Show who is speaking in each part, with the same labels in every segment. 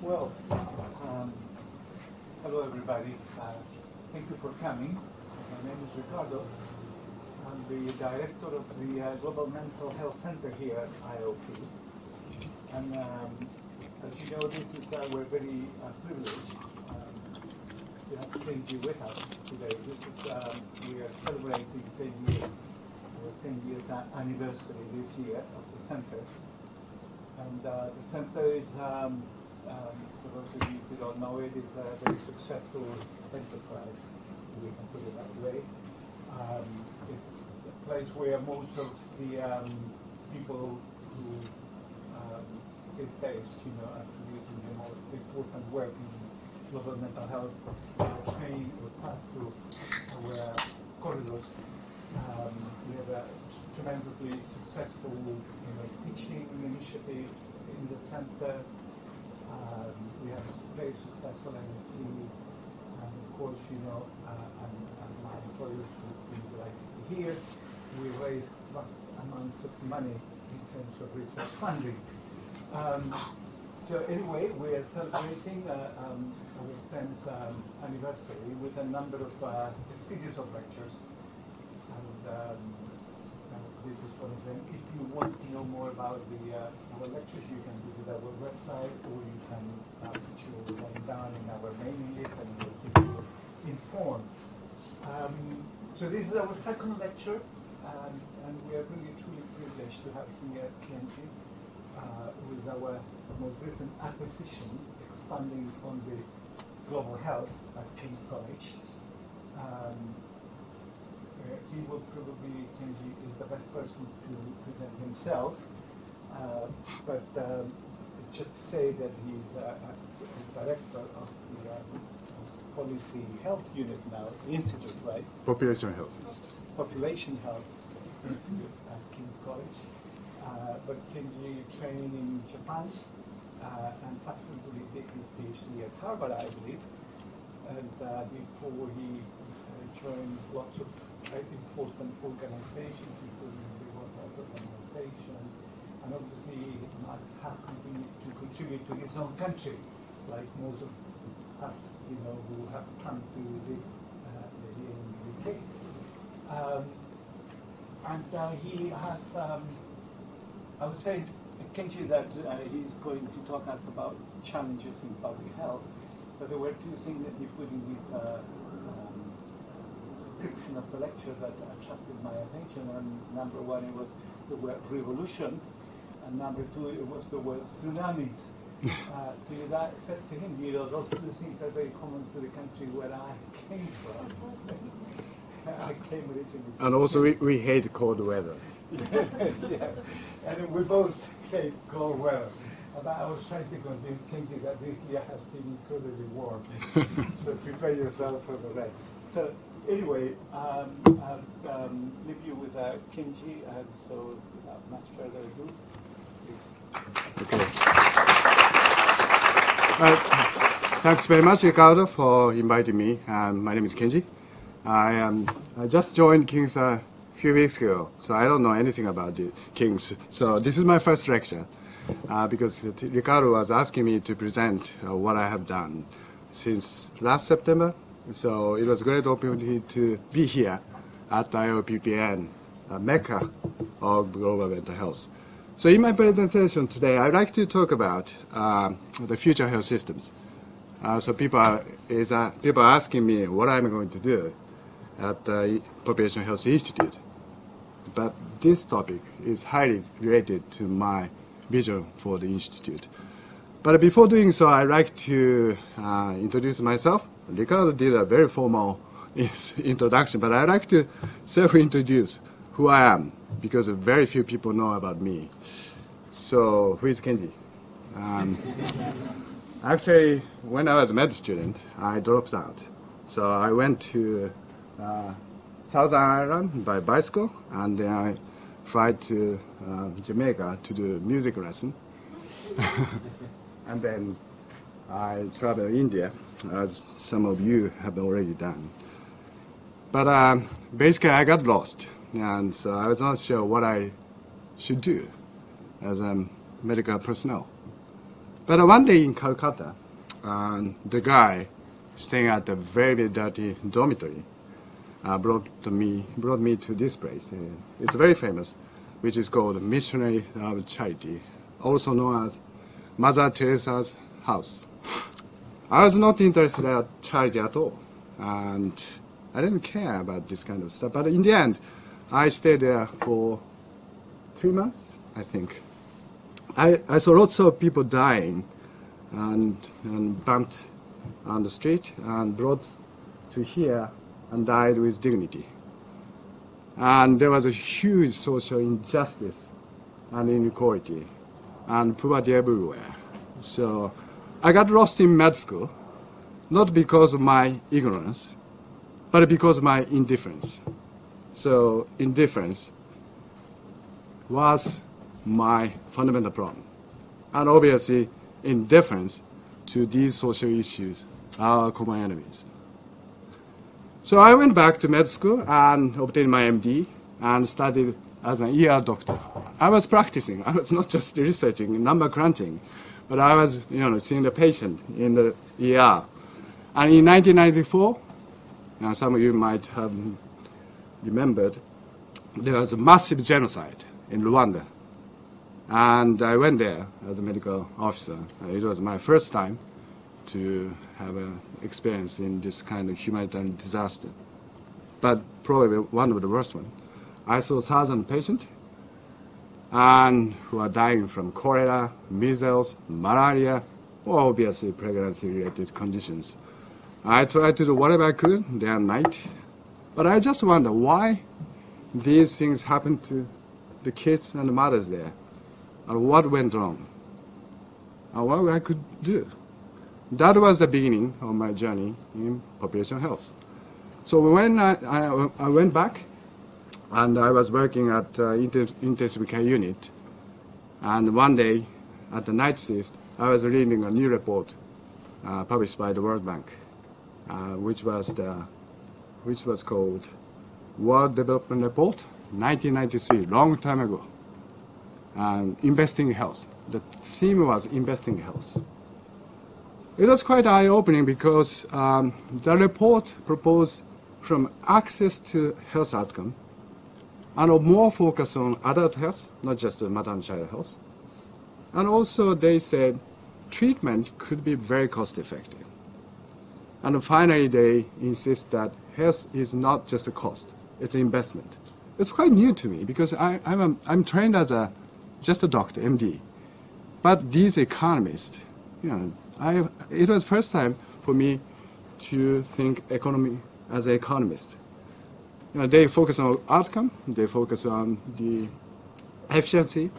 Speaker 1: Well, um, hello everybody. Uh, thank you for coming. My name is Ricardo. I'm the director of the uh, Global Mental Health Center here at IOP. And um, as you know, this is uh, we're very uh, privileged um, to have Kenji with us today. This is um, we are celebrating 10 years, our 10 years anniversary this year of the center. And uh, the center is, um, for those of you who don't know it, is a very successful enterprise. We can put it that way. Um, it's a place where most of the um, people who um, get based, you know, are producing the most important work in global mental health, uh, train or pass through our corridors. Um, we have a tremendously successful you know, teaching initiative in the center. Um, we have very successful MSc, and of course, you know, uh, and, and my employers would be delighted to hear. We raise vast amounts of money in terms of research funding. Um, so anyway, we are celebrating uh, um, our 10th um, anniversary with a number of uh, series of lectures and um, this is them. If you want to know more about the uh, our lectures, you can visit our website, or you can uh, put your name down in our mailing list, and we'll keep you informed. Um, so this is our second lecture, um, and we are really truly privileged to have here Kenji uh, with our most recent acquisition, expanding on the global health at King's College. Um, he will probably, Kenji is the best person to present himself. Uh, but um, just to say that he's uh, a director of the um, Policy Health Unit now, the Institute, right?
Speaker 2: Population Health Institute.
Speaker 1: Population Health Institute at King's College. Uh, but Kenji trained in Japan uh, and subsequently did his PhD at Harvard, I believe. And uh, before he uh, joined lots of important organizations, including the World Health Organization, and obviously not have continued to contribute to his own country, like most of us, you know, who have come to live uh, in the UK. Um, and uh, he has, um, I would say, Kenji, that uh, he's going to talk us about challenges in public health, but there were two things that he put in his uh, description of the lecture that attracted my attention. And number one, it was the word revolution, and number two, it was the word tsunamis. Uh, so that said to him, you know, those two things are very common to the country where I came from. I came originally.
Speaker 2: And also, we, we hate cold weather.
Speaker 1: yeah. And we both hate cold weather. But I was trying to convince Kenji that this year has been incredibly warm. so prepare yourself for the rest. So anyway, um, I'll um, leave you with uh, Kenji, and so without much further ado.
Speaker 2: Okay. Uh, thanks very much, Ricardo, for inviting me. Um, my name is Kenji. I, um, I just joined King's a few weeks ago, so I don't know anything about the King's. So this is my first lecture uh, because Ricardo was asking me to present uh, what I have done since last September. So it was a great opportunity to be here at IOPPN, uh, Mecca of global mental health. So in my presentation today, I'd like to talk about uh, the future health systems. Uh, so people are, is, uh, people are asking me what I'm going to do at the Population Health Institute. But this topic is highly related to my vision for the institute. But before doing so, I'd like to uh, introduce myself. Ricardo did a very formal introduction, but I'd like to self-introduce who I am because very few people know about me. So, who is Kenji? Um, actually, when I was a med student, I dropped out. So I went to uh, Ireland by bicycle, and then I flight to uh, Jamaica to do music lesson. and then I traveled India, as some of you have already done. But um, basically, I got lost, and so I was not sure what I should do as a medical personnel. But one day in Calcutta, um, the guy staying at very, very dirty dormitory uh, brought me brought me to this place. Uh, it's very famous, which is called Missionary of Charity, also known as Mother Teresa's house. I was not interested at charity at all, and I didn't care about this kind of stuff. But in the end, I stayed there for three months, I think. I, I saw lots of people dying and, and bumped on the street and brought to here and died with dignity. And there was a huge social injustice and inequality and poverty everywhere. So I got lost in med school, not because of my ignorance, but because of my indifference. So indifference was my fundamental problem. And obviously, indifference to these social issues are common enemies. So I went back to med school and obtained my MD and studied as an ER doctor. I was practicing. I was not just researching, number crunching, but I was, you know, seeing the patient in the ER. And in 1994, and some of you might have remembered, there was a massive genocide in Rwanda. And I went there as a medical officer. It was my first time to have an experience in this kind of humanitarian disaster, but probably one of the worst ones. I saw thousand patients and who are dying from cholera, measles, malaria, or obviously pregnancy-related conditions. I tried to do whatever I could day and night, but I just wonder why these things happen to the kids and the mothers there, and what went wrong, and what I could do. That was the beginning of my journey in population health. So when I, I, I went back, and I was working at uh, intensive care unit, and one day at the night shift, I was reading a new report uh, published by the World Bank, uh, which was the, which was called World Development Report, 1993, long time ago. And investing health. The theme was investing health. It was quite eye-opening because um, the report proposed from access to health outcome and more focus on adult health, not just mother and child health. And also they said treatment could be very cost effective. And finally they insist that health is not just a cost, it's an investment. It's quite new to me because I, am I'm trained as a just a doctor, MD. But these economists, you know, I, it was first time for me to think economy as an economist. Know, they focus on outcome, they focus on the efficiency,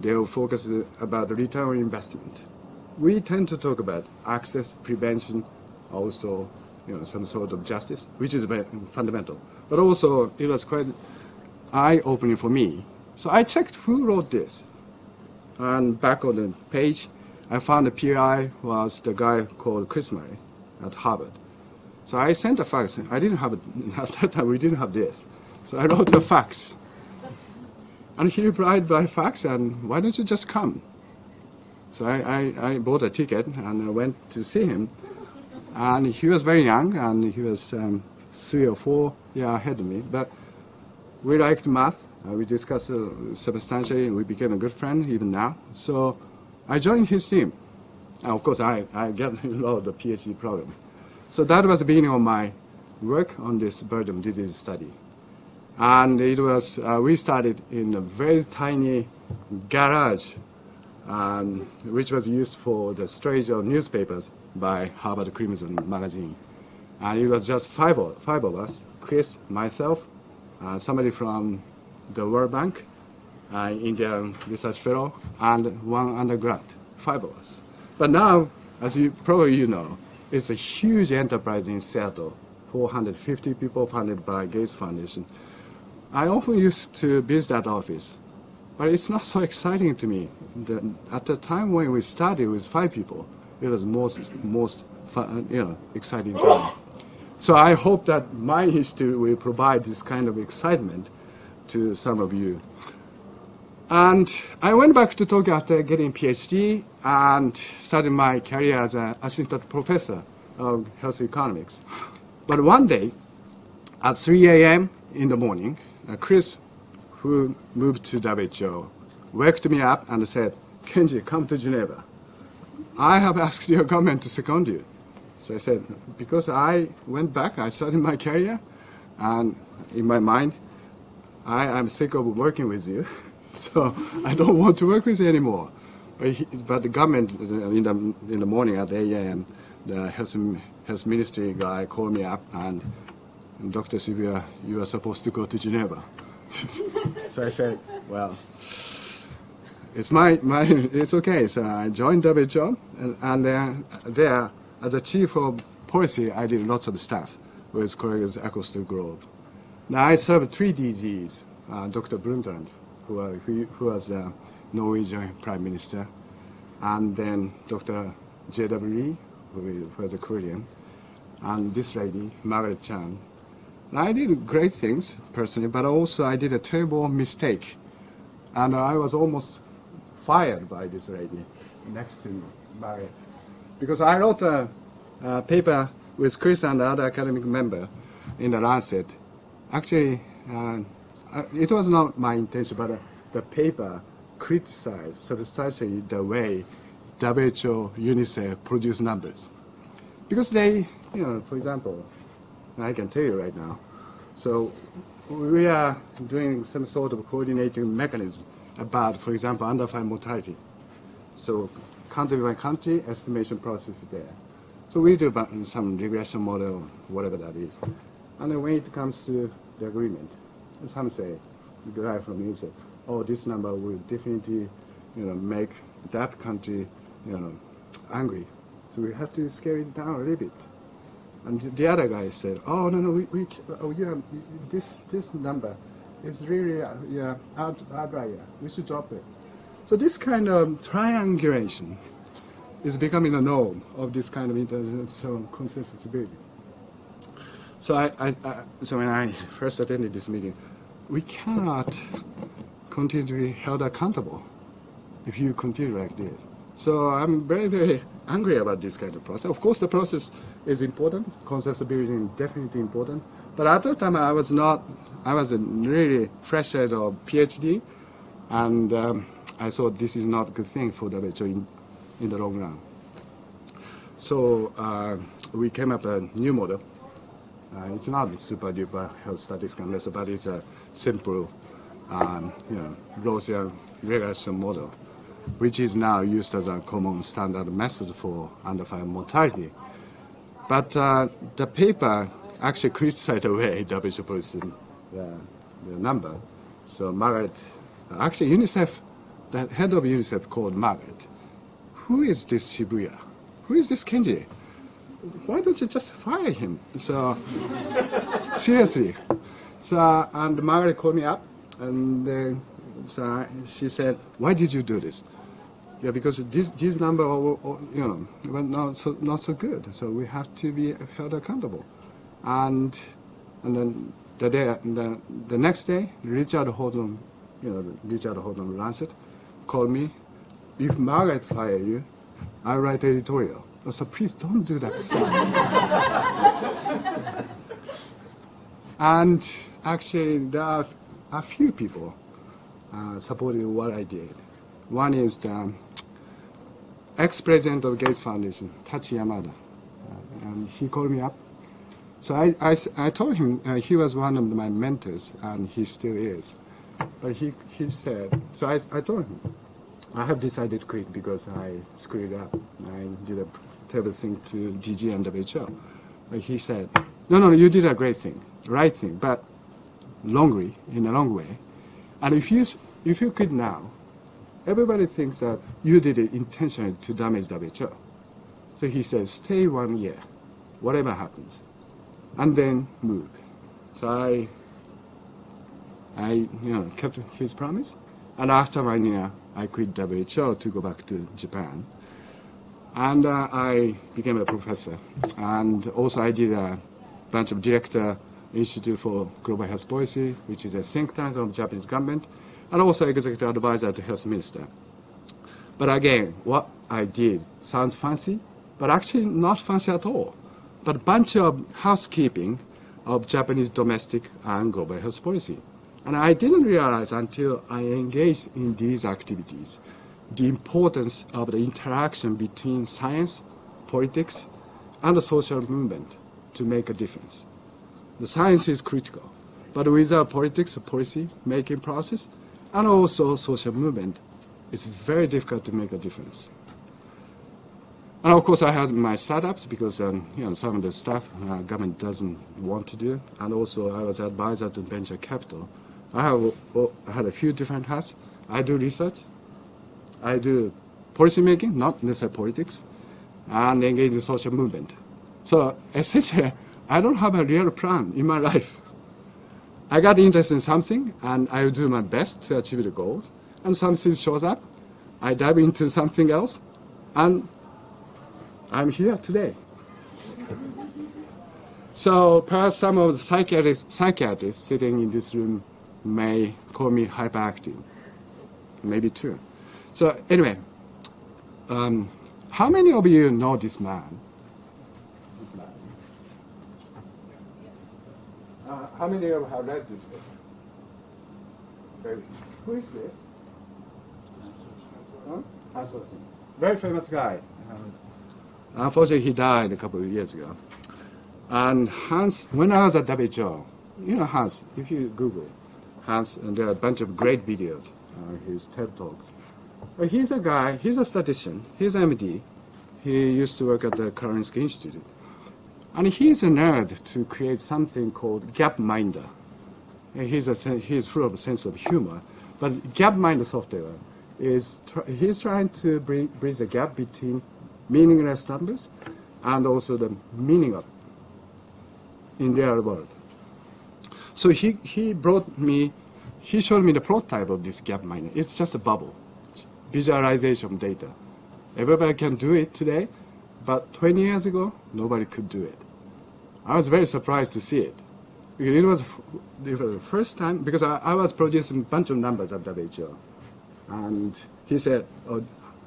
Speaker 2: they focus about the return on investment. We tend to talk about access, prevention, also you know, some sort of justice, which is very fundamental. But also, it was quite eye-opening for me. So I checked who wrote this. And back on the page, I found the PI was the guy called Chris Murray at Harvard. So I sent a fax. I didn't have at that time. We didn't have this. So I wrote a fax, and he replied by fax. And why don't you just come? So I, I, I bought a ticket and I went to see him. And he was very young, and he was um, three or four years ahead of me. But we liked math. Uh, we discussed uh, substantially, and we became a good friend even now. So I joined his team. And of course, I, I get involved the PhD program. So that was the beginning of my work on this burden disease study. And it was, uh, we started in a very tiny garage, um, which was used for the storage of newspapers by Harvard Crimson magazine. And it was just five of, five of us, Chris, myself, uh, somebody from the World Bank, uh, Indian research fellow, and one undergrad, five of us. But now, as you probably you know, it's a huge enterprise in Seattle, 450 people funded by Gates Foundation. I often used to visit that office, but it's not so exciting to me. The, at the time when we started with five people, it was most most fun, you know exciting time. So I hope that my history will provide this kind of excitement to some of you. And I went back to Tokyo after getting PhD and started my career as an assistant professor of health economics. But one day, at 3 a.m. in the morning, uh, Chris, who moved to WHO, waked me up and said, Kenji, come to Geneva. I have asked your government to second you. So I said, because I went back, I started my career, and in my mind, I am sick of working with you, so I don't want to work with you anymore. But, he, but the government, in the, in the morning at 8 a.m., the health, health ministry guy called me up and, and Dr. Shibuya, you are supposed to go to Geneva. so I said, well, it's my, my it's okay. So I joined WHO, and, and uh, there, as a chief of policy, I did lots of stuff with colleagues across. Now I served three DGs, uh, Dr. Brundtland, who, uh, who, who, was the Norwegian prime minister, and then Dr. J.W. who was a Korean, and this lady, Margaret Chan. And I did great things personally, but also I did a terrible mistake, and I was almost fired by this lady next to me, Margaret, because I wrote a, a paper with Chris and the other academic member in the Lancet. Actually, uh, it was not my intention, but uh, the paper criticized substantially the way WHO, UNICEF produce numbers. Because they, you know, for example, I can tell you right now, so we are doing some sort of coordinating mechanism about, for example, under five mortality. So country by country estimation process is there. So we do some regression model, whatever that is. And when it comes to the agreement, some say, the guy from UNICEF, oh, this number will definitely, you know, make that country, you know, angry. So we have to scale it down a little bit. And the other guy said, oh, no, no, we, we oh, yeah, this, this number is really uh, yeah, out, outlier. We should drop it. So this kind of triangulation is becoming a norm of this kind of international consensus building. So I, I, I, so when I first attended this meeting, we cannot continue to be held accountable if you continue like this. So I'm very, very angry about this kind of process. Of course, the process is important. Consensus building is definitely important. But at that time, I was not, I was a really fresh out of PhD, and um, I thought this is not a good thing for WHO in, in the long run. So uh, we came up a new model. Uh, it's not super duper health statistical method, but it's a simple, um, you know, Gaussian regression model, which is now used as a common standard method for under five mortality. But uh, the paper actually criticized the way WHO posted the, the number. So Margaret, actually UNICEF, the head of UNICEF called Margaret. Who is this Shibuya? Who is this Kenji? Why don't you just fire him? So seriously. So and Margaret called me up, and uh, so she said, "Why did you do this?" Yeah, because this this number, you know, went not so not so good. So we have to be held accountable. And and then the day the, the next day, Richard Horton, you know, Richard Horton Lancet, called me. If Margaret fire you, I write editorial. So please don't do that. and actually, there are a few people uh, supporting what I did. One is the ex-president of Gates Foundation, Tachi Yamada. Uh, and he called me up so I, I, I told him uh, he was one of my mentors, and he still is. But he, he said, so I, I told him, I have decided to quit because I screwed up. I did a terrible thing to DG and WHO. But he said, no, no, you did a great thing, right thing, but longly, in a long way. And if you, if you quit now, everybody thinks that you did it intentionally to damage WHO. So he says, stay one year, whatever happens and then move. So I, I you know, kept his promise. And after one year, I quit WHO to go back to Japan. And uh, I became a professor. And also I did a bunch of director Institute for Global Health Policy, which is a think tank of Japanese government, and also executive advisor to health minister. But again, what I did sounds fancy, but actually not fancy at all. But a bunch of housekeeping of Japanese domestic and global health policy. And I didn't realize until I engaged in these activities the importance of the interaction between science, politics, and the social movement to make a difference. The science is critical, but without politics, policy making process, and also social movement, it's very difficult to make a difference. And of course, I had my startups because um, you know some of the stuff uh, government doesn't want to do, and also I was advisor to venture capital. I have uh, had a few different hats. I do research, I do policy making, not necessarily politics, and engage in social movement. So essentially, I don't have a real plan in my life. I got interested in something, and I do my best to achieve the goals. And something shows up, I dive into something else, and I'm here today. so perhaps some of the psychiatrists, psychiatrists sitting in this room may call me hyperactive. Maybe two. So anyway, um, how many of you know this man? This man. Uh, how many of you have read this book? Very. Who is this? Huh? Very famous guy. Um, unfortunately, he died a couple of years ago. And Hans, when I was at WHO, you know Hans, if you Google Hans, and there are a bunch of great videos, uh, his TED Talks. But he's a guy, he's a statistician, he's MD. He used to work at the Karolinska Institute. And he's a nerd to create something called Gapminder. And he's, a, he's full of a sense of humor. But Gapminder software is he's trying to bring, bridge the gap between meaningless numbers and also the meaning of in real world. So he, he brought me, he showed me the prototype of this Gapminder. It's just a bubble, visualization data. Everybody can do it today, but 20 years ago, nobody could do it. I was very surprised to see it. It was the first time, because I, I was producing a bunch of numbers at WHO. And he said, oh,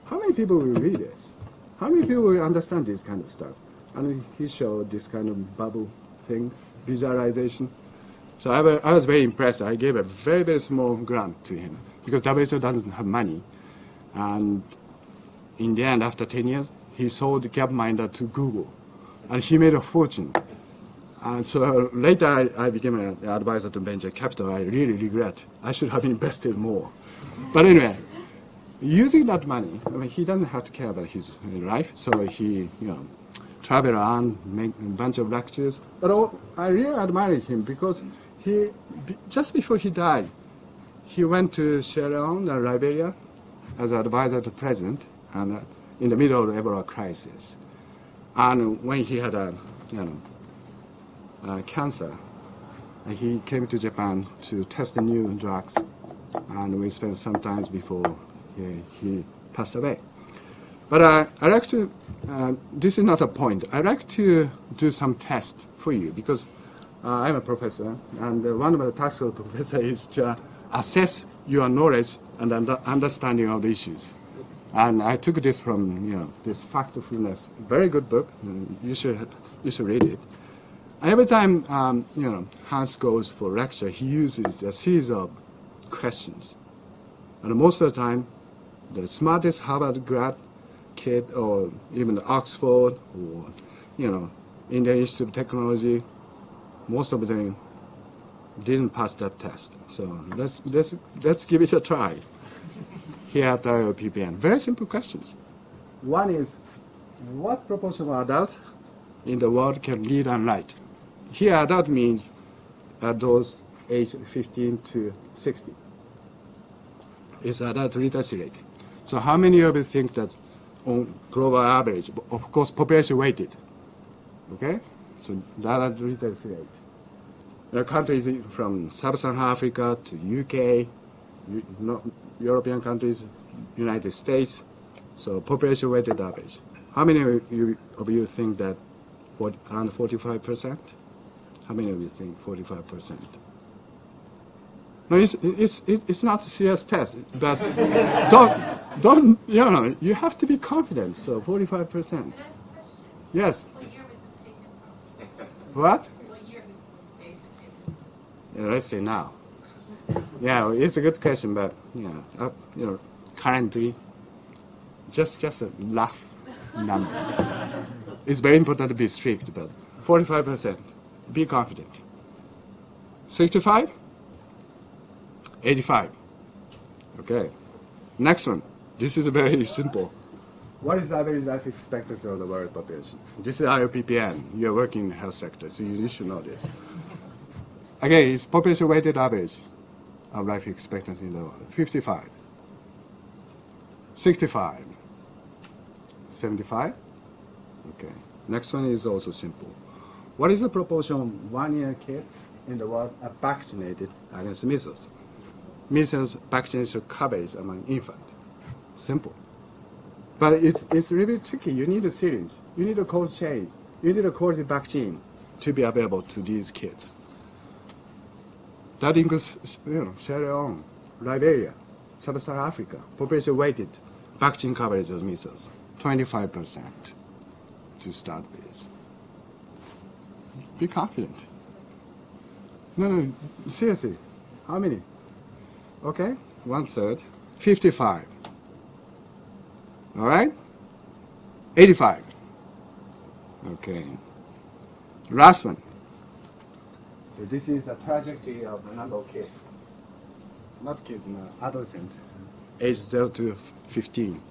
Speaker 2: how many people will read this? How many people will understand this kind of stuff? And he showed this kind of bubble thing, visualization. So I, I was very impressed. I gave a very, very small grant to him because WHO doesn't have money. And in the end, after 10 years, he sold Gapminder to Google. And he made a fortune. And so uh, later I, I became an advisor to venture capital. I really regret. I should have invested more. But anyway, using that money, I mean, he doesn't have to care about his life, so he, you know, travel around, make a bunch of lectures. But all, I really admire him because he, just before he died, he went to Sierra Leone and Liberia as advisor to president, and uh, in the middle of the Ebola crisis. And when he had a, you know, uh, cancer, he came to Japan to test the new drugs and we spent some time before he, he passed away. But uh, I like to, uh, this is not a point, I like to do some tests for you because uh, I'm a professor and uh, one of the tasks of a professor is to assess your knowledge and under understanding of the issues. And I took this from, you know, this Factfulness, very good book, you should, you should read it. Every time, um, you know, Hans goes for lecture, he uses a series of questions. And most of the time, the smartest Harvard grad kid or even Oxford or, you know, Indian Institute of Technology, most of them didn't pass that test. So let's, let's, let's give it a try here at IOPPN. Very simple questions. One is, what proportion of adults in the world can read and write? Here, adult means those aged 15 to 60. Is adult literacy rate. So how many of you think that on global average, of course, population weighted, okay? So adult literacy rate. Countries from sub-Saharan Africa to UK, European countries, United States, so population weighted average. How many of you, of you think that around 45%? How many of you think 45%? No, it's, it's, it's not a serious test, but don't, don't, you know, you have to be confident. So 45%.
Speaker 3: Can I have a question?
Speaker 2: Yes.
Speaker 3: What year was this taken
Speaker 2: What?
Speaker 3: from? What year was this data taken?
Speaker 2: Yeah, let's say now. Yeah, it's a good question, but yeah, uh, you know, currently, just just a rough number. it's very important to be strict, but 45%. Be confident. 65? 85. Okay. Next one. This is a very simple. What is average life expectancy of the world population? This is IOPPN. You're working in the health sector, so you should know this. Again, it's population weighted average of life expectancy in the world. 55. 65. 75. Okay. Next one is also simple. What is the proportion of one-year kids in the world are vaccinated against measles? Measles vaccination coverage among infant. Simple. But it's, it's really tricky. You need a syringe. You need a cold chain. You need a quality vaccine to be available to these kids. That includes, you know, Sierra Leone, Liberia, Sub-Saharan Africa, population weighted vaccine coverage of measles, 25% to start with. Be confident. No, no, seriously. How many? Okay, one third. 55. All right? 85. Okay. Last one. So this is a trajectory of the number of kids. Not kids, no, adolescent, age 0 to 15.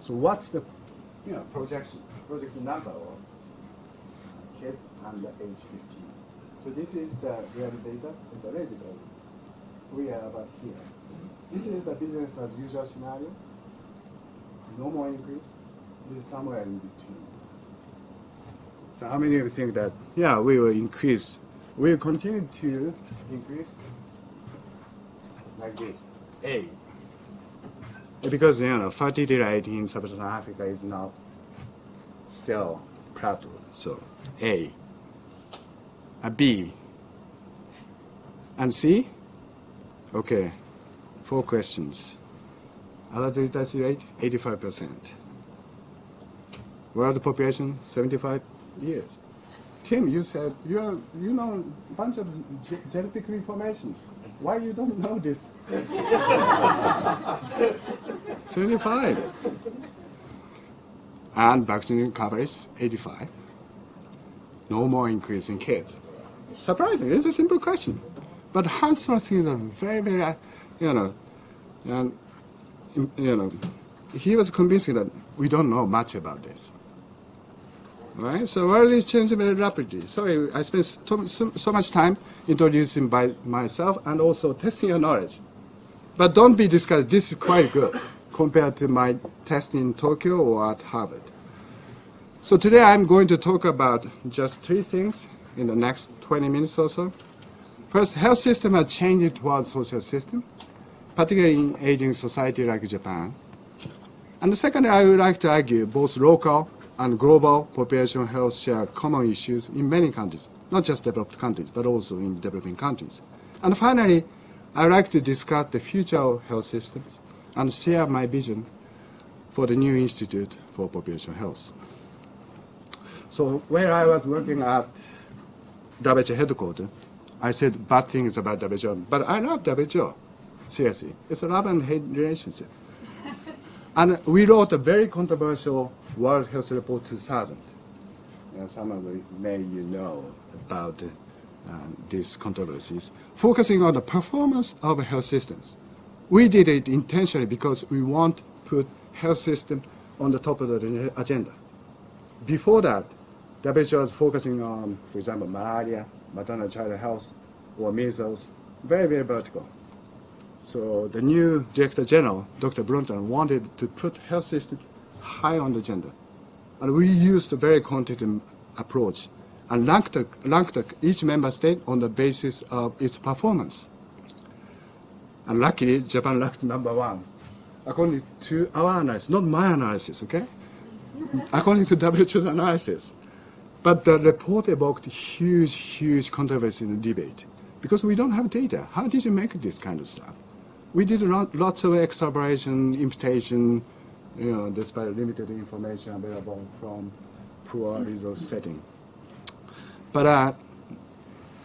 Speaker 2: So what's the you know, projection, projected number of kids under age 15? So this is the real data. It's already data. We are about here. This is the business as usual scenario. No more increase. This is somewhere in between. So how many of you think that, yeah, we will increase, will continue to increase like this, A. Because, you know, fertility rate in sub-Saharan Africa is not still plateau, so A. A B. And C? Okay, four questions. Adult literacy rate, 85%. World population, 75 years. Tim, you said you are, you know a bunch of ge- genetic information. Why you don't know this? 75. And vaccine coverage, 85. No more increase in kids. Surprising. It's a simple question. But Hans is a very, very, uh, you know, and, you know, he was convincing that we don't know much about this. Right? So world is changing very rapidly. Sorry, I spent so, so, so much time introducing by myself and also testing your knowledge. But don't be discouraged. This is quite good compared to my test in Tokyo or at Harvard. So today I'm going to talk about just three things in the next 20 minutes or so. First, health system are changing towards social system, particularly in aging society like Japan. And the second, I would like to argue both local and global population health share common issues in many countries, not just developed countries, but also in developing countries. And finally, I like to discuss the future of health systems and share my vision for the new Institute for Population Health. So where I was working at WHO headquarters, I said bad things about WHO, but I love WHO. Seriously, it's a love and hate relationship. And we wrote a very controversial World Health Report 2000. Uh, some of you may you know about uh, these controversies, focusing on the performance of health systems. We did it intentionally because we want to put health system on the top of the agenda. Before that, WHO was focusing on, for example, malaria, maternal child health, or measles, very, very vertical. So the new Director General, Dr. Brundtland, wanted to put health system high on the agenda. And we used a very quantitative approach and ranked, ranked each member state on the basis of its performance. And luckily, Japan ranked number one, according to our analysis, not my analysis, okay? according to WHO's analysis. But the report evoked huge, huge controversy in the debate. because we don't have data. How did you make this kind of stuff? We did lots of extrapolation, imputation, you know, despite limited information available from poor resource setting. But uh,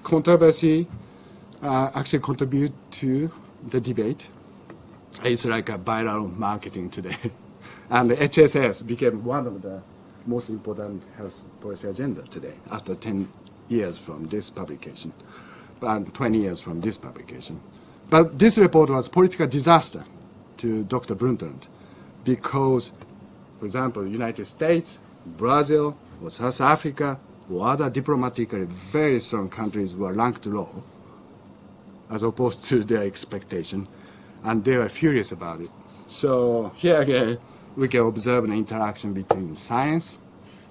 Speaker 2: controversy uh, actually contribute to the debate. It's like a viral marketing today. and HSS became one of the most important health policy agenda today after 10 years from this publication, and 20 years from this publication. But this report was political disaster to Dr. Brundtland because, for example, the United States, Brazil, or South Africa, or other diplomatically very strong countries were ranked low as opposed to their expectation, and they were furious about it. So here again, we can observe an interaction between science,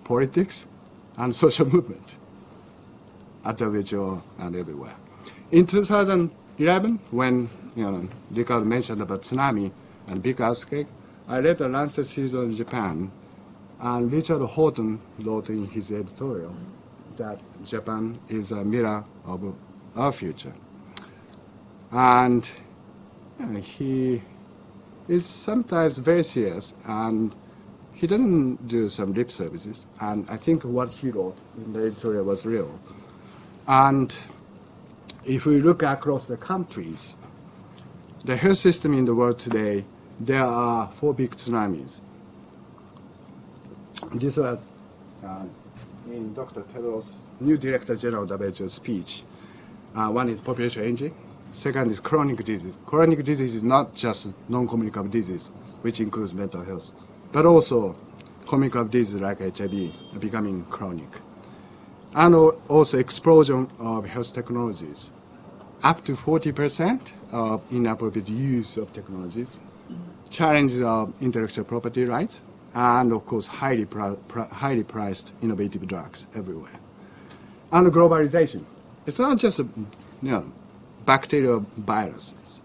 Speaker 2: politics, and social movement at the WHO and everywhere. In 2011, when you know, Ricardo mentioned about tsunami and big earthquake, I read the Lancet series on Japan, and Richard Horton wrote in his editorial that Japan is a mirror of our future. And you know, he is sometimes very serious, and he doesn't do some lip services. And I think what he wrote in the editorial was real. And if we look across the countries, the health system in the world today, there are four big tsunamis. This was uh, in Dr. Tedros' new Director General WHO speech. Uh, one is population aging, Second is chronic disease. Chronic disease is not just non-communicable disease, which includes mental health, but also communicable disease like HIV becoming chronic. And also explosion of health technologies. Up to 40% of inappropriate use of technologies, challenges of intellectual property rights, and of course highly, highly priced innovative drugs everywhere. And globalization. It's not just you know, bacterial viruses,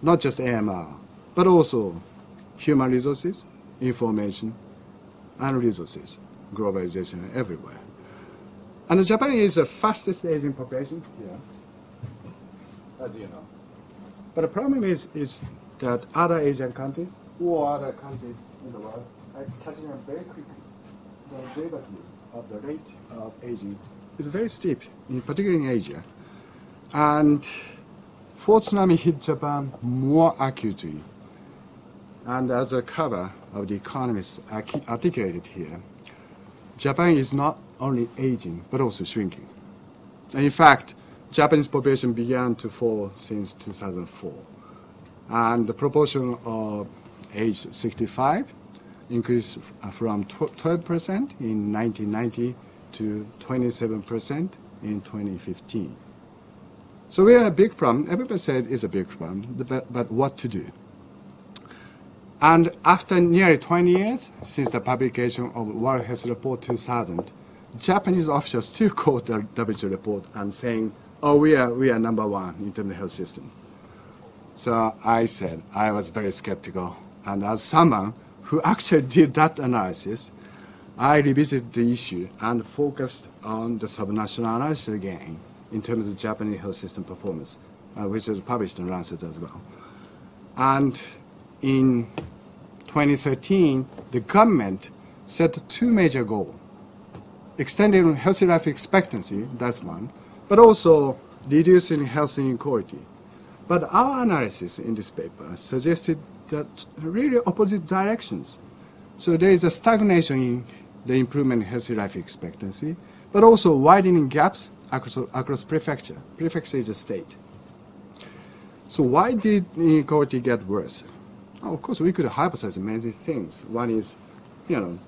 Speaker 2: not just AMR, but also human resources, information, and resources, globalization everywhere. And Japan is the fastest aging population here, as you know. But the problem is, is that other Asian countries or other countries in the world are catching up very quickly. The derivative of the rate of aging is very steep, in particular in Asia. And fourth tsunami hit Japan more acutely. And as a cover of the Economist articulated here, Japan is not only aging, but also shrinking. And in fact, Japanese population began to fall since 2004. And the proportion of age 65 increased from 12% in 1990 to 27% in 2015. So we have a big problem. Everybody says it's a big problem, but, but what to do? And after nearly 20 years since the publication of World Health Report 2000, Japanese officials still quote the WHO report and saying, oh, we are, we are number one in terms of health system. So I said, I was very skeptical. And as someone who actually did that analysis, I revisited the issue and focused on the subnational analysis again in terms of Japanese health system performance, uh, which was published in Lancet as well. And in 2013, the government set two major goals. Extending healthy life expectancy, that's one, but also reducing health inequality. But our analysis in this paper suggested that really opposite directions. So there is a stagnation in the improvement in healthy life expectancy, but also widening gaps across, across prefecture. Prefecture is a state. So why did inequality get worse? Of course, we could hypothesize many things. One is, you know,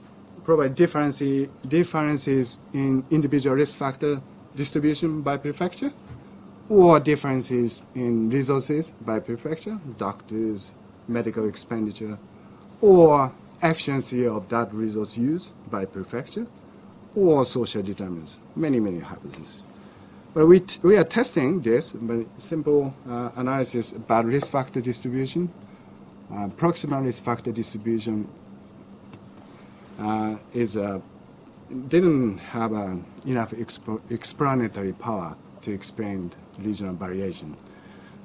Speaker 2: probably differences, differences in individual risk factor distribution by prefecture, or differences in resources by prefecture, doctors, medical expenditure, or efficiency of that resource use by prefecture, or social determinants. Many, many hypotheses. But we, we are testing this by simple uh, analysis about risk factor distribution. Uh, proximal risk factor distribution is uh, didn't have enough exp explanatory power to explain regional variation.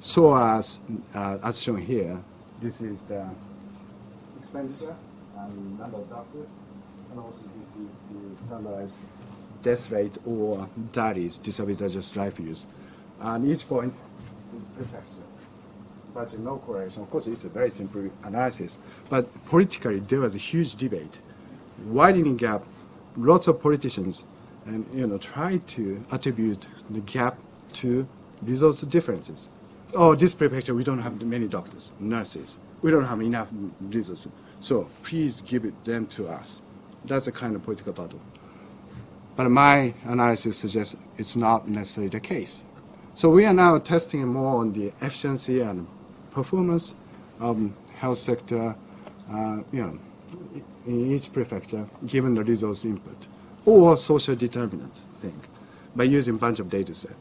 Speaker 2: So as, uh, as shown here, this is the expenditure and number of doctors, and also this is the standardized death rate or DALYs, disability adjusted life years. And each point is prefecture. But no correlation. Of course, it's a very simple analysis. But politically, there was a huge debate, widening gap. Lots of politicians, and you know, try to attribute the gap to results differences. Oh, this prefecture, we don't have many doctors, nurses. We don't have enough resources. So please give it them to us. That's a kind of political battle. But my analysis suggests it's not necessarily the case. So we are now testing more on the efficiency and performance of health sector, uh, you know, in each prefecture, given the resource input, or social determinants thing, by using a bunch of data set.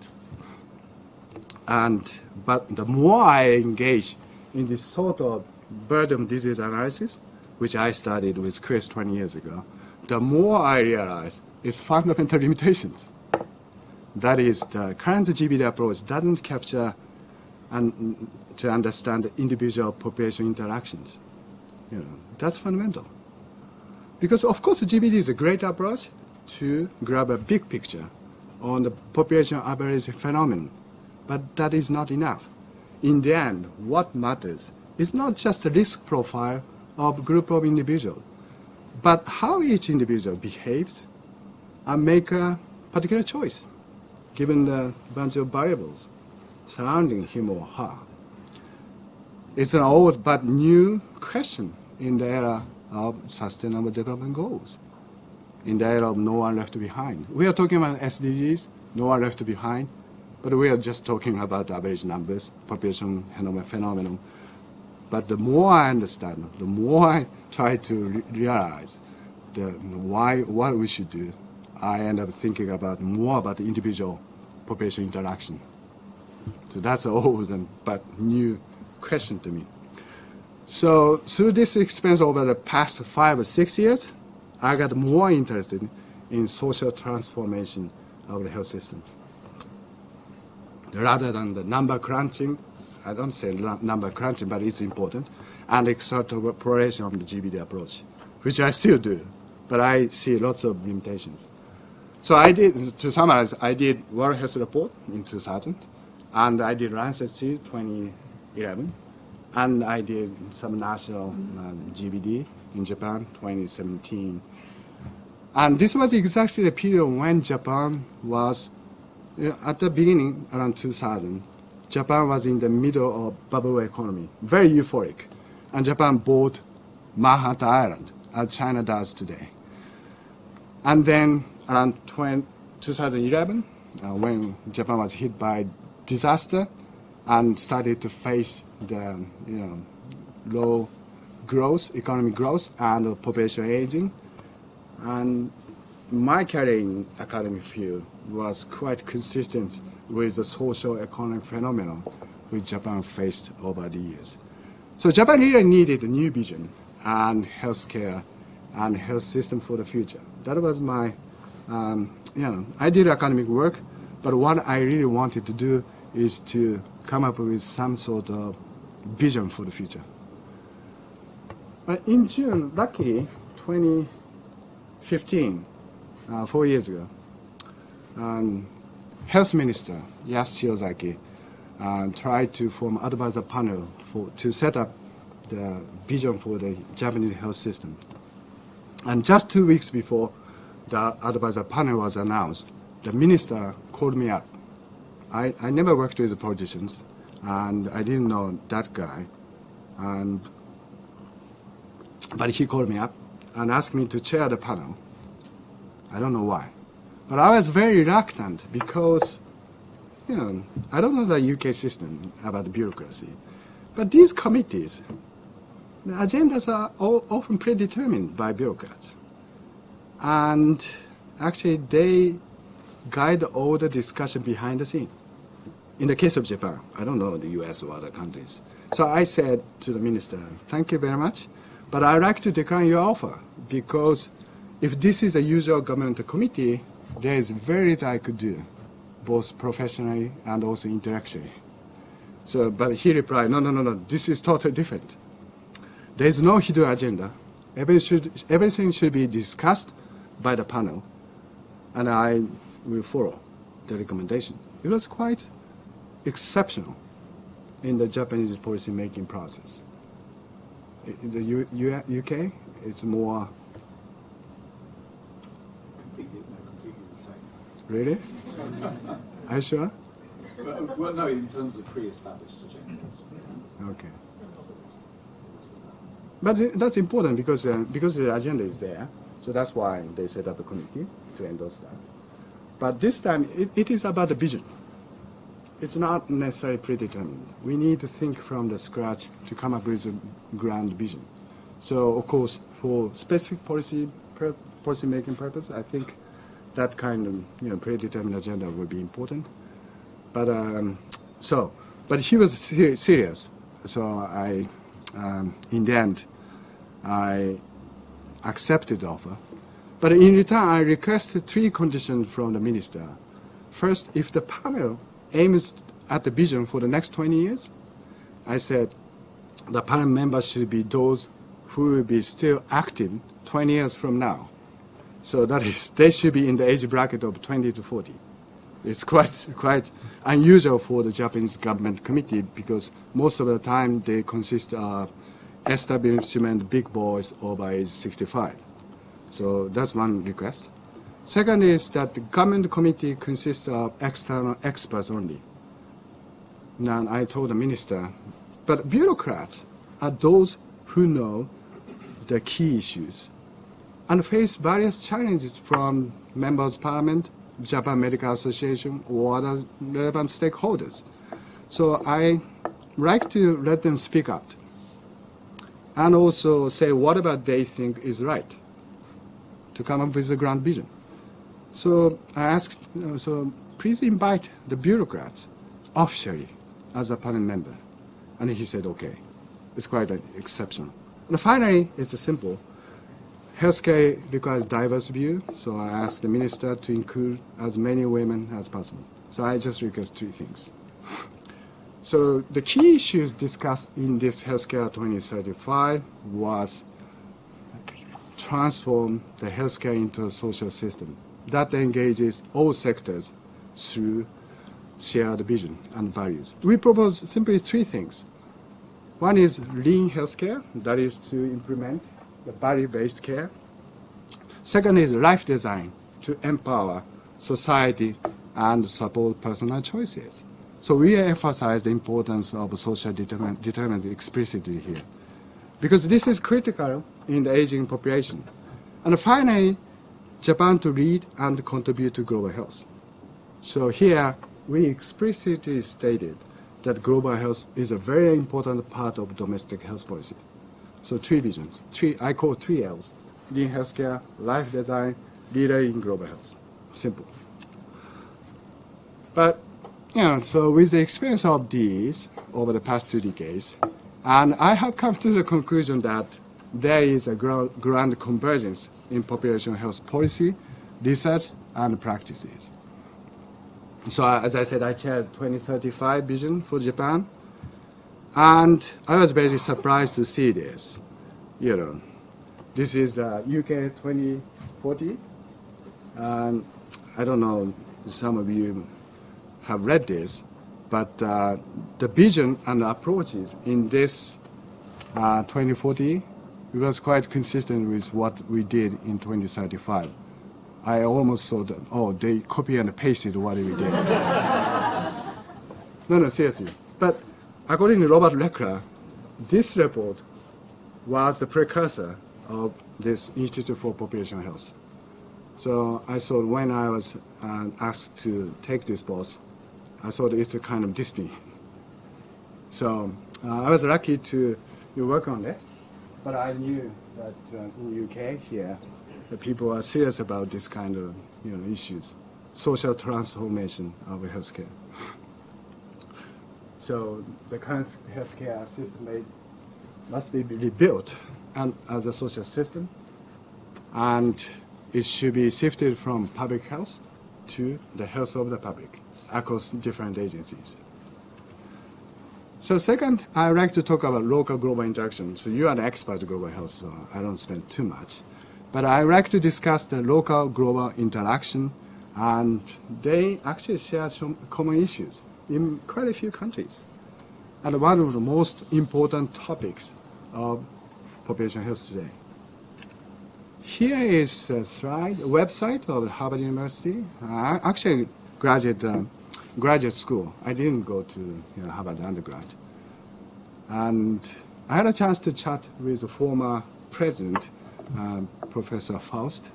Speaker 2: And, but the more I engage in this sort of burden disease analysis, which I studied with Chris 20 years ago, the more I realize its fundamental limitations. That is, the current GBD approach doesn't capture and to understand the individual population interactions. You know, that's fundamental. Because of course, GBD is a great approach to grab a big picture on the population average phenomenon, but that is not enough. In the end, what matters is not just the risk profile of a group of individuals, but how each individual behaves and make a particular choice, given the bunch of variables surrounding him or her. It's an old but new question in the era of sustainable development goals, in the era of no one left behind. We are talking about SDGs, no one left behind, but we are just talking about average numbers, population phenomenon. But the more I understand, the more I try to re realize the, why, what we should do, I end up thinking about more about the individual population interaction. So that's old and but new question to me. So through this experience over the past five or six years, I got more interested in social transformation of the health systems. Rather than the number crunching, I don't say number crunching, but it's important, and extrapolation of the GBD approach, which I still do, but I see lots of limitations. So I did, to summarize, I did World Health Report in 2000, and I did Lancet C 2011, and I did some national um, GBD in Japan 2017. And this was exactly the period when Japan was, uh, at the beginning, around 2000, Japan was in the middle of bubble economy, very euphoric. And Japan bought Manhattan Island, as China does today. And then around 20, 2011, uh, when Japan was hit by disaster and started to face the you know, low growth, economic growth, and population aging. And my career in academic field was quite consistent with the social economic phenomenon which Japan faced over the years. So Japan really needed a new vision and healthcare and health system for the future. That was my, um, you know, I did academic work, but what I really wanted to do is to come up with some sort of vision for the future. In June, luckily, 2015, uh, four years ago, um, Health Minister Yasuhisa Shiozaki uh, tried to form advisor panel for, to set up the vision for the Japanese health system. And just two weeks before the advisor panel was announced, the minister called me up I, I never worked with politicians, and I didn't know that guy. And, but he called me up and asked me to chair the panel. I don't know why. But I was very reluctant because, you know, I don't know the UK system about bureaucracy. But these committees, the agendas are all, often predetermined by bureaucrats. And actually, they guide all the discussion behind the scene. In the case of Japan, I don't know the US or other countries. So I said to the minister, thank you very much, but I'd like to decline your offer because if this is a usual government committee, there is very little I could do. both professionally and also intellectually. So, but he replied, no, no, no, no, this is totally different. There is no hidden agenda. Everything should, everything should be discussed by the panel, and I will follow the recommendation. It was quite exceptional in the Japanese policy making process. In the U, U, UK, it's more
Speaker 4: completely, no, completely the
Speaker 2: really. Are you sure?
Speaker 4: Well, well, no, in terms of pre-established agendas.
Speaker 2: Okay. But that's important because uh, because the agenda is there, so that's why they set up a committee to endorse that. But this time, it, it is about the vision. It's not necessarily predetermined. We need to think from the scratch to come up with a grand vision. So, of course, for specific policy policy making purpose, I think that kind of you know predetermined agenda would be important. But um, so, but he was ser- serious. So I, um, in the end, I accepted the offer. But in return, I requested three conditions from the minister. First, if the panel aims at the vision for the next 20 years, I said the panel members should be those who will be still active 20 years from now. So that is, they should be in the age bracket of 20 to 40. It's quite, quite unusual for the Japanese government committee because most of the time they consist of establishment big boys over age 65. So that's one request. Second is that the government committee consists of external experts only. Now I told the minister, but bureaucrats are those who know the key issues and face various challenges from members of parliament, Japan Medical Association, or other relevant stakeholders. So I like to let them speak out and also say whatever they think is right to come up with a grand vision. So I asked, so please invite the bureaucrats officially as a panel member. And he said, okay. It's quite an exceptional. And finally, it's a simple. Healthcare requires diverse view, so I asked the minister to include as many women as possible. So I just request three things. So the key issues discussed in this Healthcare 2035 was transform the healthcare into a social system that engages all sectors through shared vision and values. We propose simply three things. One is lean healthcare, that is to implement the value-based care. Second is life design, to empower society and support personal choices. So we emphasize the importance of social determin- determinants explicitly here, because this is critical in the aging population. And finally, Japan to lead and contribute to global health. So here, we explicitly stated that global health is a very important part of domestic health policy. So three visions, three, I call three L's, lean healthcare, life design, leader in global health. Simple. But, you know, so with the experience of these over the past two decades, and I have come to the conclusion that there is a grand convergence in population health policy, research, and practices. So, uh, as I said, I chaired 2035 vision for Japan, and I was very surprised to see this. You know, this is the UK 2040, and I don't know, some of you have read this, but uh, the vision and approaches in this uh, 2040 it was quite consistent with what we did in 2035. I almost thought, that, oh, they copy and pasted what we did. no, no, seriously. But according to Robert Lechler, this report was the precursor of this Institute for Population Health. So I thought when I was uh, asked to take this post, I thought it's a kind of Disney. So uh, I was lucky to work on this, but I knew that uh, in UK here, the people are serious about this kind of you know issues, social transformation of healthcare. So the current healthcare system must be rebuilt and as a social system, and it should be shifted from public health to the health of the public. Across different agencies. So second, I like to talk about local global interaction. So you are an expert in global health, so I don't spend too much. But I like to discuss the local global interaction, and they actually share some common issues in quite a few countries. And one of the most important topics of population health today. Here is a slide, a website of Harvard University. I actually graduated uh, graduate school. I didn't go to you know, Harvard undergrad. And I had a chance to chat with the former president, uh, Professor Faust,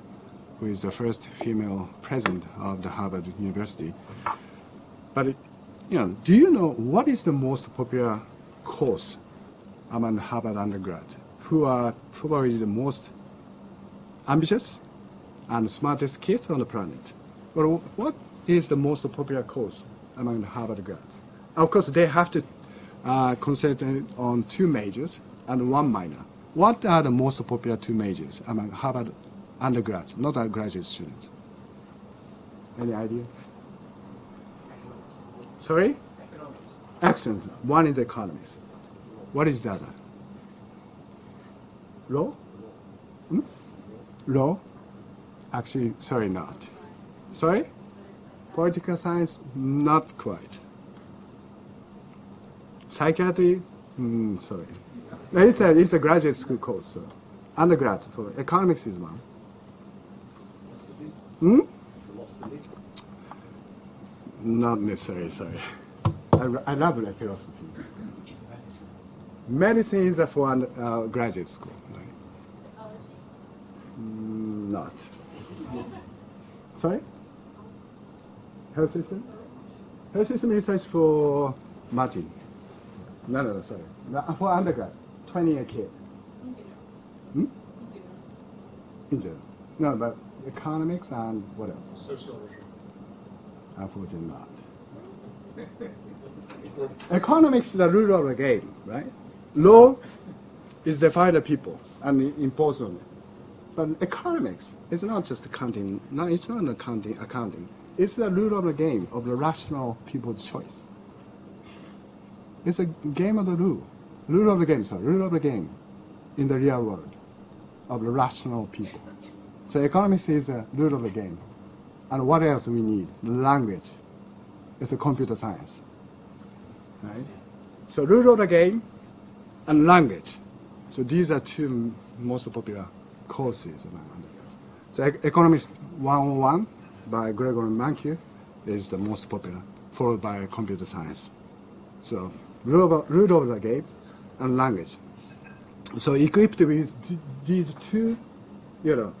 Speaker 2: who is the first female president of the Harvard University. But, it, you know, do you know what is the most popular course among Harvard undergrad, who are probably the most ambitious and smartest kids on the planet? Well, what is the most popular course among the Harvard grads? Of course, they have to uh, concentrate on two majors and one minor. What are the most popular two majors among Harvard undergrads, not our graduate students? Any idea? Sorry?
Speaker 5: Economics.
Speaker 2: Excellent. One is economics. What is the other? Law? Hmm? Law? Actually, sorry, not. Sorry? Political science? Not quite. Psychiatry? Mm, sorry. It's a, it's a graduate school course. So. Undergrad for economics is one. Hmm?
Speaker 4: Philosophy.
Speaker 2: Not necessarily, sorry. I, I love philosophy. Medicine is for under, uh, graduate school. Right? Mm, not. Sorry? Health system? Health system research for Martin. No, no, no, sorry. No, for undergrads. 20 year kid. Hmm? In general. No, but economics and what else?
Speaker 5: Sociology.
Speaker 2: Unfortunately not. Economics is the rule of the game, right? Law is defined by people and imposed on it. But economics is not just accounting. No, it's not accounting. Accounting. It's the rule of the game of the rational people's choice. It's a game of the rule. Rule of the game, sorry, rule of the game in the real world of the rational people. So economics is a rule of the game. And what else we need? Language. It's a computer science. Right? So rule of the game and language. So these are two most popular courses. So economics 101 by Gregory Mankiw is the most popular, followed by computer science. So rule of, the game and language. So equipped with these two, you know,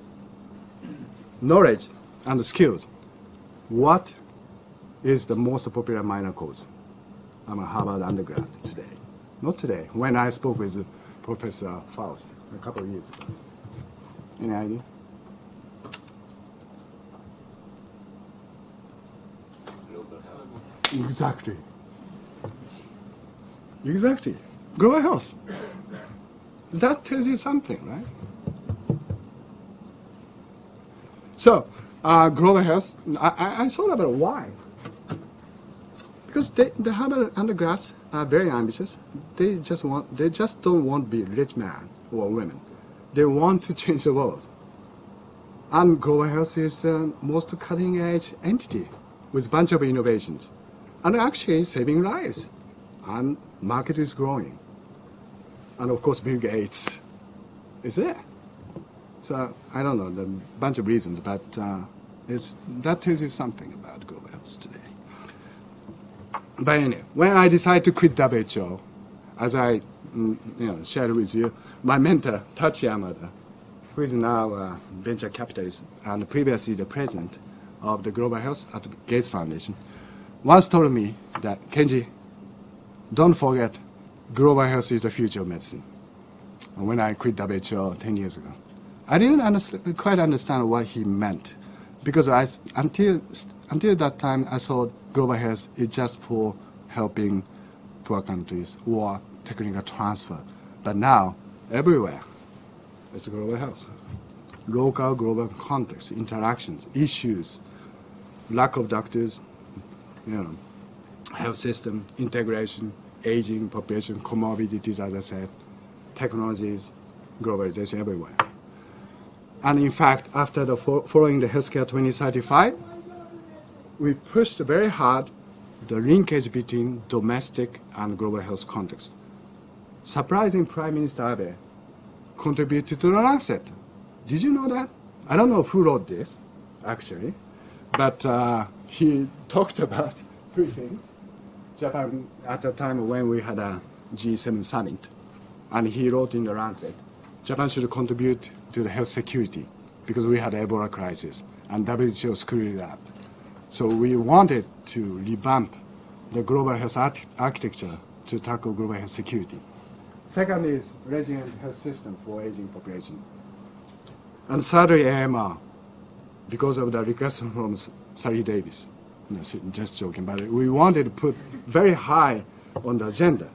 Speaker 2: knowledge and skills, what is the most popular minor course among Harvard undergrad today? Not today, when I spoke with Professor Faust a couple of years ago. Any idea? Exactly. Exactly. Global health. That tells you something, right? So, uh, global health, I, I, I thought about why. Because they, the Harvard undergrads are very ambitious. They just want, they just don't want to be rich man or women. They want to change the world. And global health is the most cutting edge entity with a bunch of innovations. And actually saving lives. And market is growing. And of course, Bill Gates is there. So I don't know the bunch of reasons, but uh, that tells you something about global health today. But anyway, when I decided to quit WHO, as I mm, you know, shared with you, my mentor Tachi Yamada, who is now a venture capitalist and previously the president of the Global Health at the Gates Foundation, once told me that Kenji, don't forget, global health is the future of medicine. And when I quit WHO 10 years ago. I didn't understand, quite understand what he meant because I, until, until that time I thought global health is just for helping poor countries or technical transfer. But now, everywhere, it's global health. Local, global context, interactions, issues, lack of doctors, you know, health system, integration, aging population, comorbidities, as I said, technologies, globalization everywhere. And in fact, after the fo- following the healthcare 2035, we pushed very hard the linkage between domestic and global health context. Surprising Prime Minister Abe contributed to the Lancet. Did you know that? I don't know who wrote this, actually, but uh, he talked about three things. Japan at the time when we had a G7 summit, and he wrote in the Lancet, Japan should contribute to the health security because we had Ebola crisis and WHO screwed it up. So we wanted to revamp the global health arch- architecture to tackle global health security. Second is resilient health system for aging population. And thirdly, AMR, because of the request from S- Sally Davies. No, just joking, but we wanted to put very high on the agenda,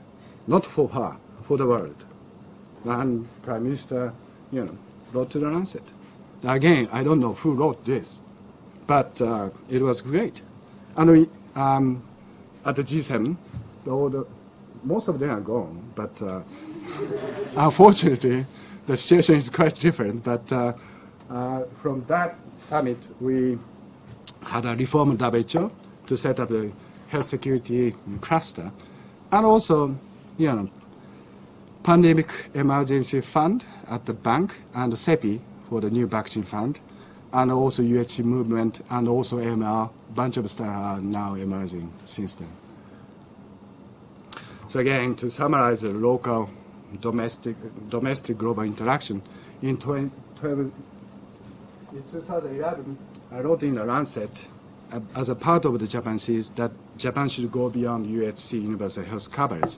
Speaker 2: not for her, for the world. And Prime Minister, you know, wrote to the Lancet. Again, I don't know who wrote this, but uh, it was great. And we, um, at the G7, all the, most of them are gone, but uh, unfortunately, the situation is quite different. But uh, uh, from that summit, we had a reform WHO to set up a health security cluster, and also, you know, pandemic emergency fund at the bank and CEPI for the new vaccine fund, and also UHC movement and also MR, bunch of stuff are now emerging since then. So again, to summarize the local domestic domestic global interaction, in 20, 12 in 2011, I wrote in the Lancet uh, as a part of the Japan that Japan should go beyond UHC universal health coverage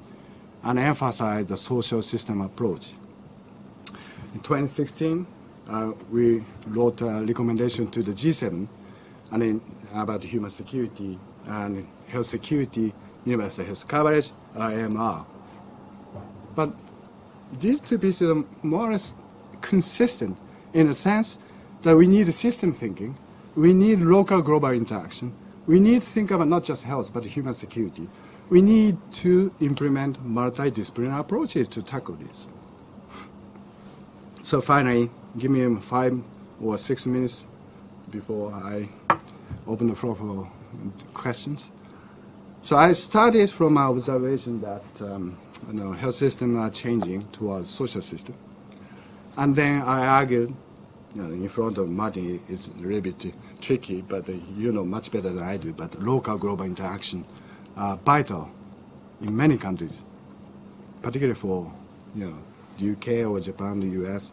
Speaker 2: and emphasize the social system approach. In 2016, uh, we wrote a recommendation to the G7 and in, about human security and health security, universal health coverage, IMR. But these two pieces are more or less consistent in the sense that we need a system thinking, we need local global interaction, we need to think about not just health but human security. We need to implement multidisciplinary approaches to tackle this. So finally, give me five or six minutes before I open the floor for questions. So I started from my observation that um, you know, health systems are changing towards social system. And then I argued, you know, in front of Martin, it's a little bit tricky, but you know much better than I do, but local global interaction are vital in many countries, particularly for you know, the UK or Japan, the US,